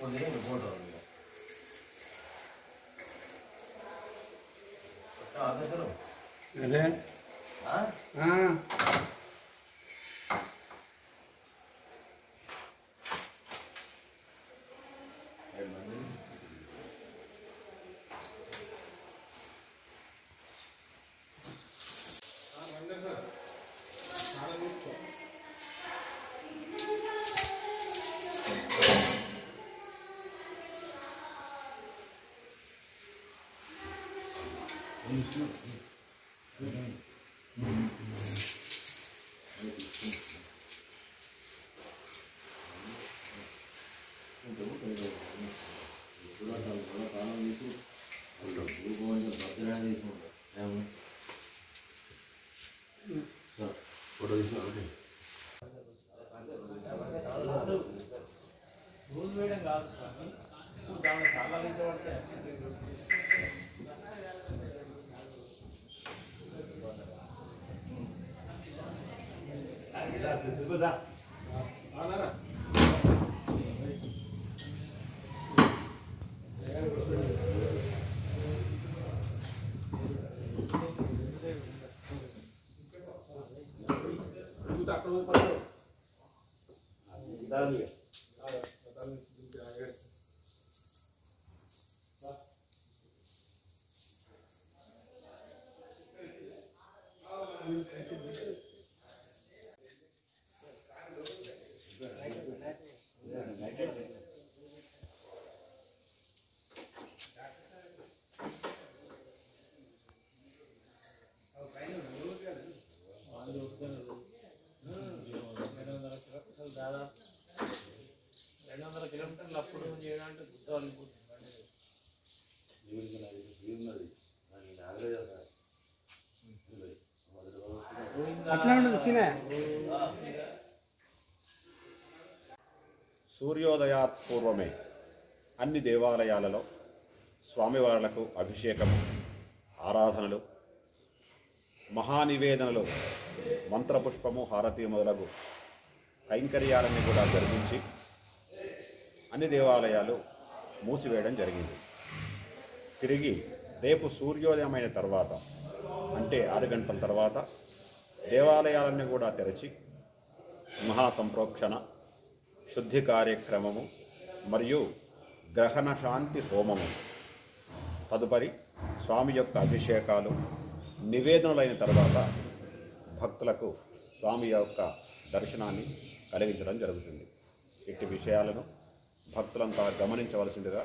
கொஞ்சம் இங்கே போட்டு வரீங்க அதுக்கு ஆ ஆ మూడు వేయడం కాదు స్వామి ఇప్పుడు దాంట్లో చాలా రీతి పడతాయి ra từ từ vươn ra đó đó này chúng ta không bắt đầu chúng ta luyện Thank you. వందల కిలోమీటర్లు అప్పుడు చేయడానికి గుర్తు సీనే. సూర్యోదయాత్పూర్వమే అన్ని దేవాలయాలలో స్వామివార్లకు అభిషేకము ఆరాధనలు మహానివేదనలు మంత్రపుష్పము హారతి మొదలగు కైంకర్యాలన్నీ కూడా జరిగించి అన్ని దేవాలయాలు మూసివేయడం జరిగింది. తిరిగి రేపు సూర్యోదయమైన తర్వాత అంటే ఆరు గంటల తర్వాత దేవాలయాలన్నీ కూడా తెరచి మహాసంప్రోక్షణ శుద్ధి కార్యక్రమము మరియు గ్రహణ శాంతి హోమము. తదుపరి స్వామి యొక్క అభిషేకాలు నివేదనలైన తర్వాత భక్తులకు స్వామి యొక్క దర్శనాన్ని కలిగించడం జరుగుతుంది. ఇట్టి విషయాలను భక్తులంతా గమనించవలసిందిగా